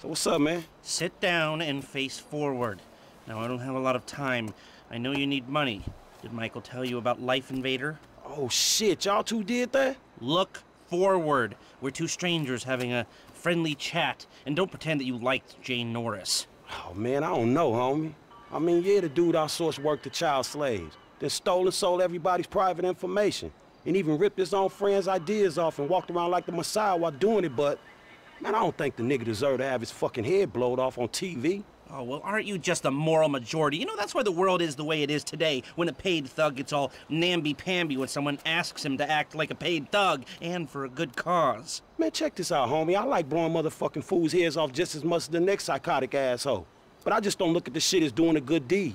So what's up, man? Sit down and face forward. Now, I don't have a lot of time. I know you need money. Did Michael tell you about Life Invader? Oh shit, y'all two did that? Look forward. We're two strangers having a friendly chat, and don't pretend that you liked Jay Norris. Oh man, I don't know, homie. I mean, yeah, the dude outsourced work to child slaves, then stole and sold everybody's private information, and even ripped his own friends' ideas off and walked around like the Messiah while doing it, but man, I don't think the nigga deserved to have his fucking head blowed off on TV. Oh, well, aren't you just a moral majority? You know, that's why the world is the way it is today, when a paid thug gets all namby-pamby when someone asks him to act like a paid thug, and for a good cause. Man, check this out, homie. I like blowing motherfucking fools' heads off just as much as the next psychotic asshole. But I just don't look at the shit as doing a good deed.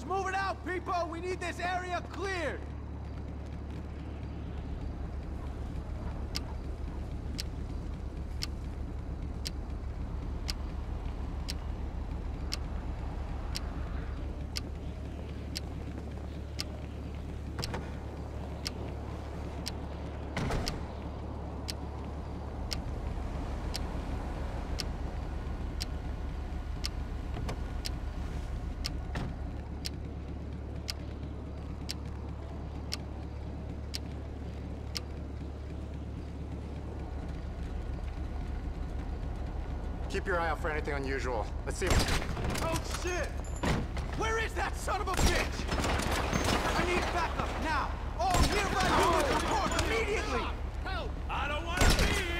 Let's move it out, people! We need this area cleared! Keep your eye out for anything unusual. Let's see if... Oh, shit! Where is that son of a bitch? I need backup, now! All nearby units report immediately! Help! I don't want to be here!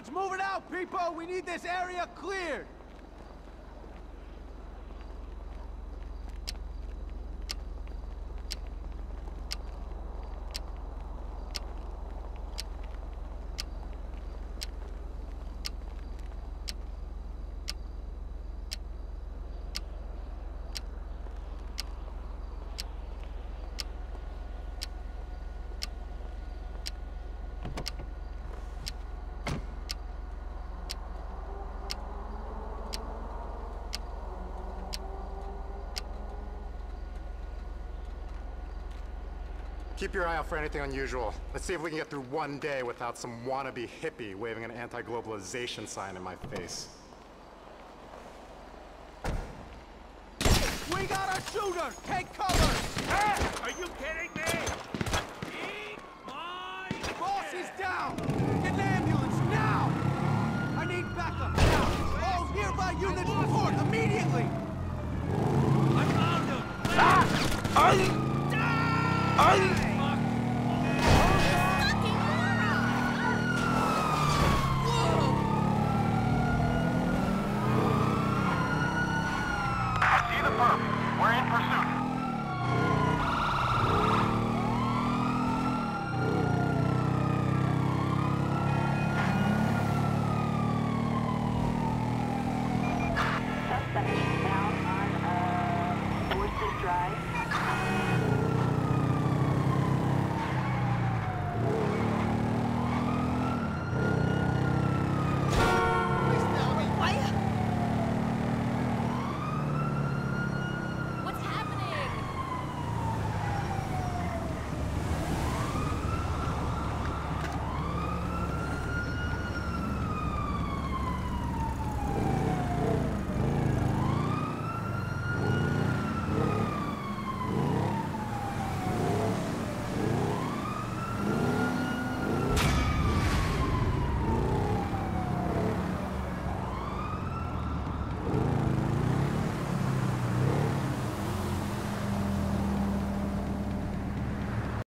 Let's move it out, people! We need this area cleared! Keep your eye out for anything unusual. Let's see if we can get through one day without some wannabe hippie waving an anti-globalization sign in my face. We got a shooter! Take cover! Ah! Are you kidding the. We're in pursuit.